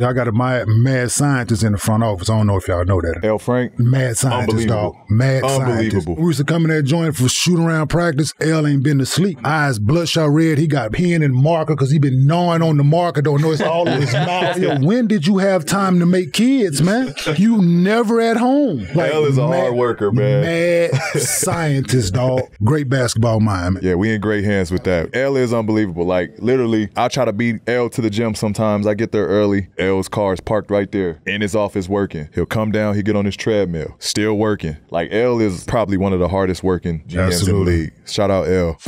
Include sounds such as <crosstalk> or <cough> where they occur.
Y'all got a mad, mad scientist in the front office. I don't know if y'all know that. L. Frank, Mad scientist, dog. Mad scientist. Unbelievable. We used to come in that joint for shoot around practice. L ain't been to sleep. Eyes bloodshot red. He got pen and marker because he been gnawing on the marker. Don't know it's all in his <laughs> mouth. Yo, when did you have time to make kids, man? You never at home. L is a hard worker, man. Mad scientist, dog. Great basketball mind, man. Yeah, we in great hands with that. L is unbelievable. Like literally, I try to beat L to the gym sometimes. I get there early. L's car is parked right there in his office working. He'll come down, he get on his treadmill, still working. Like L is probably one of the hardest working GMs in the Absolutely. league. Shout out L.